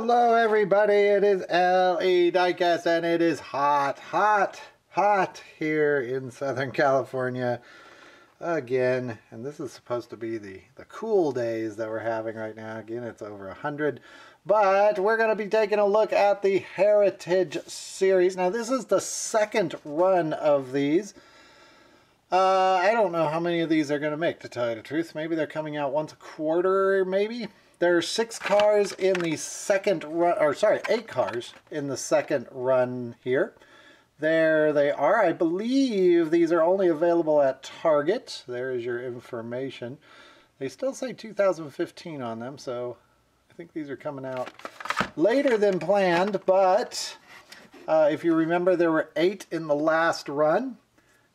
Hello everybody, it is L.E. Diecast and it is hot, hot, hot here in Southern California again. And this is supposed to be the, the cool days that we're having right now. Again, it's over 100. But we're going to be taking a look at the Heritage Series. Now this is the second run of these. Uh, I don't know how many of these are going to make, to tell you the truth. Maybe they're coming out once a quarter, maybe. There are six cars in the second run, or sorry, eight cars in the second run here. There they are. I believe these are only available at Target. There is your information. They still say 2015 on them, so I think these are coming out later than planned, but uh, if you remember, there were eight in the last run.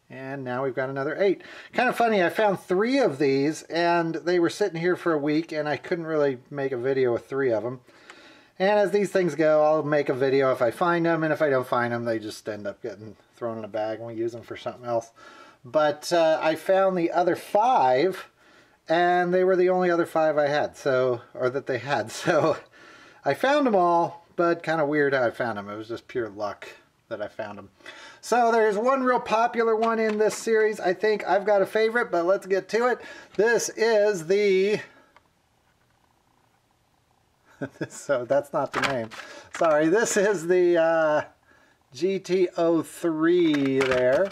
And now we've got another eight. Kind of funny, I found three of these and they were sitting here for a week and I couldn't really make a video with three of them. And as these things go, I'll make a video if I find them and if I don't find them, they just end up getting thrown in a bag and we use them for something else. But uh, I found the other five and they were the only other five I had, so, or that they had. So I found them all, but kind of weird how I found them. It was just pure luck that I found them. So there's one real popular one in this series. I think I've got a favorite, but let's get to it. This is the... so that's not the name. Sorry, this is the uh, GT03 there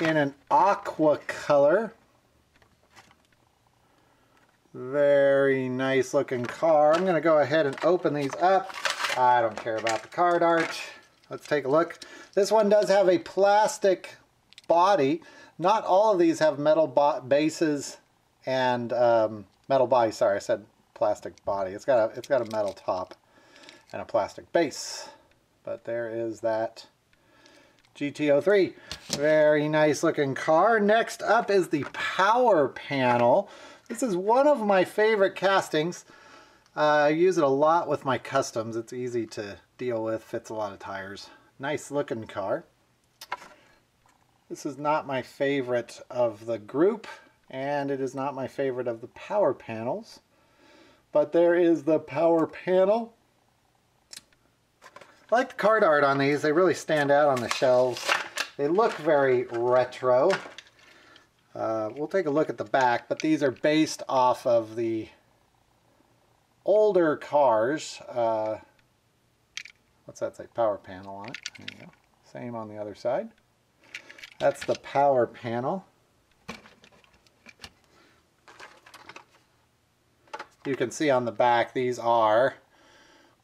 in an aqua color. Very nice looking car. I'm going to go ahead and open these up. I don't care about the card art. Let's take a look. This one does have a plastic body. Not all of these have metal bases and um, metal body. Sorry, I said plastic body. It's got a it's got a metal top and a plastic base. But there is that GT03. Very nice looking car. Next up is the power panel. This is one of my favorite castings. Uh, I use it a lot with my customs. It's easy to deal with, fits a lot of tires. Nice looking car. This is not my favorite of the group, and it is not my favorite of the power panels. But there is the power panel. I like the card art on these. They really stand out on the shelves. They look very retro. Uh, we'll take a look at the back, but these are based off of the older cars. Uh, what's that say? Power panel on it. There you go. Same on the other side. That's the power panel. You can see on the back these are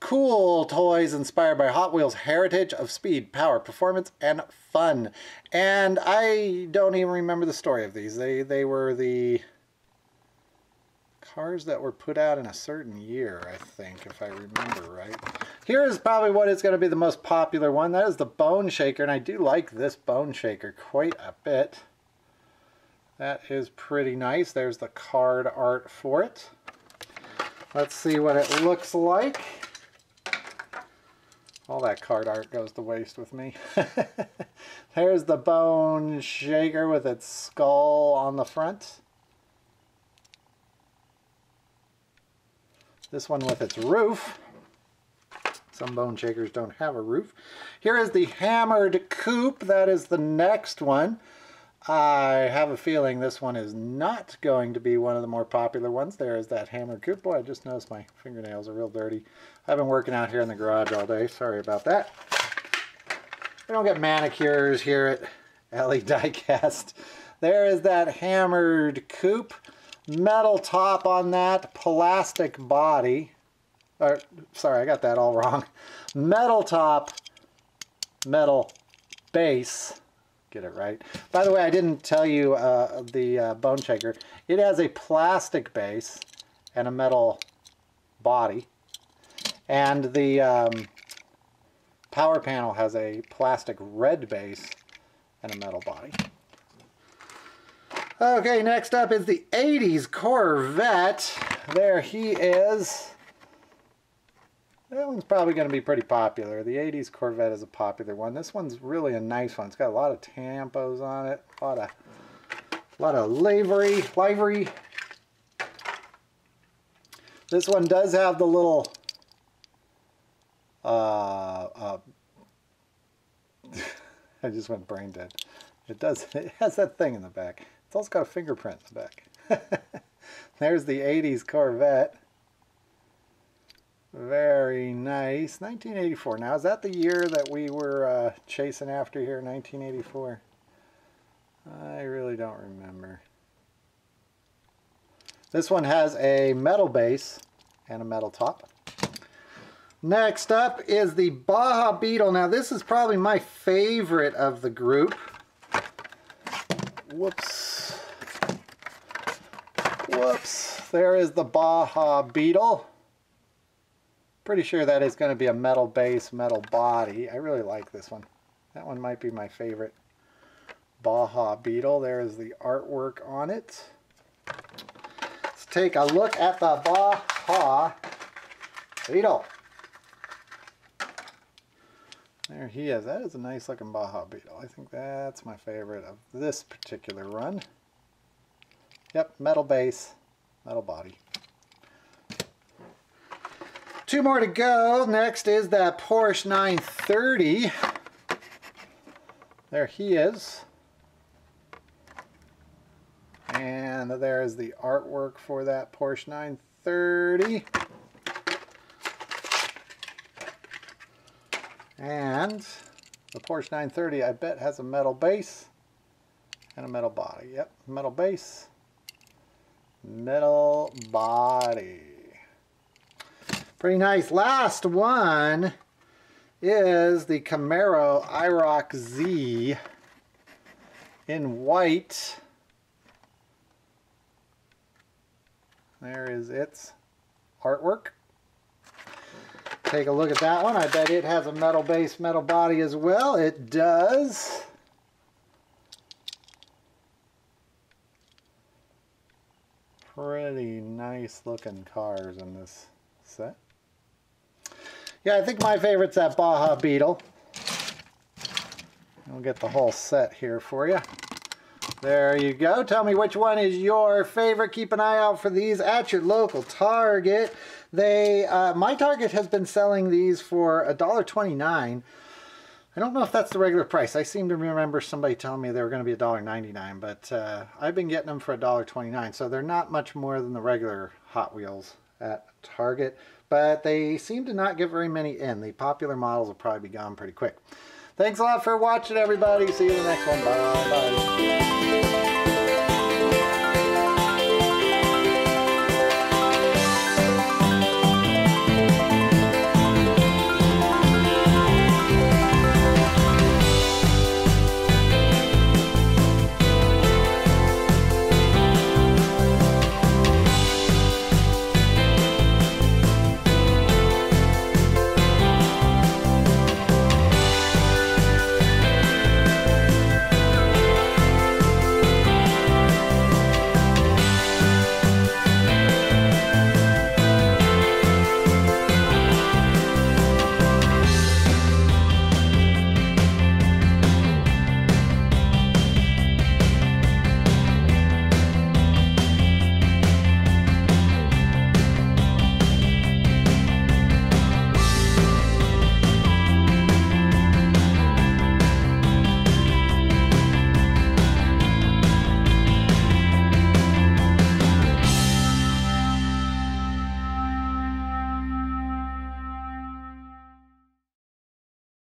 cool toys inspired by Hot Wheels heritage of speed, power, performance, and fun. And I don't even remember the story of these. They, they were the cars that were put out in a certain year, I think, if I remember right. Here is probably what is going to be the most popular one. That is the Bone Shaker, and I do like this Bone Shaker quite a bit. That is pretty nice. There's the card art for it. Let's see what it looks like. All that card art goes to waste with me. There's the Bone Shaker with its skull on the front. This one with its roof. Some bone shakers don't have a roof. Here is the hammered coupe. That is the next one. I have a feeling this one is not going to be one of the more popular ones. There is that hammered coupe. Boy, I just noticed my fingernails are real dirty. I've been working out here in the garage all day. Sorry about that. We don't get manicures here at LE Diecast. There is that hammered coupe metal top on that, plastic body. Or, sorry, I got that all wrong. Metal top, metal base. Get it right. By the way, I didn't tell you uh, the uh, Bone Shaker. It has a plastic base and a metal body. And the um, power panel has a plastic red base and a metal body. Okay, next up is the 80s Corvette. There he is. That one's probably going to be pretty popular. The 80s Corvette is a popular one. This one's really a nice one. It's got a lot of tampos on it, a lot of, a lot of livery, livery. This one does have the little uh, uh, I just went brain dead. It does. It has that thing in the back. It's also got a fingerprint in the back. There's the 80s Corvette. Very nice. 1984. Now, is that the year that we were uh, chasing after here, 1984? I really don't remember. This one has a metal base and a metal top. Next up is the Baja Beetle. Now this is probably my favorite of the group. Whoops. Whoops. There is the Baja Beetle. Pretty sure that is going to be a metal base, metal body. I really like this one. That one might be my favorite. Baja Beetle. There is the artwork on it. Let's take a look at the Baja Beetle. There he is. That is a nice looking Baja Beetle. I think that's my favorite of this particular run. Yep, metal base, metal body. Two more to go. Next is that Porsche 930. There he is. And there is the artwork for that Porsche 930. And the Porsche 930, I bet, has a metal base and a metal body. Yep, metal base, metal body. Pretty nice. Last one is the Camaro IROC Z in white. There is its artwork. Take a look at that one. I bet it has a metal base, metal body as well. It does. Pretty nice looking cars in this set. Yeah, I think my favorite's that Baja Beetle. We'll get the whole set here for you. There you go. Tell me which one is your favorite. Keep an eye out for these at your local Target. They, uh, my Target has been selling these for $1.29. I don't know if that's the regular price. I seem to remember somebody telling me they were going to be $1.99, but uh, I've been getting them for $1.29, so they're not much more than the regular Hot Wheels at Target, but they seem to not get very many in. The popular models will probably be gone pretty quick. Thanks a lot for watching, everybody. See you in the next one. Bye. Bye.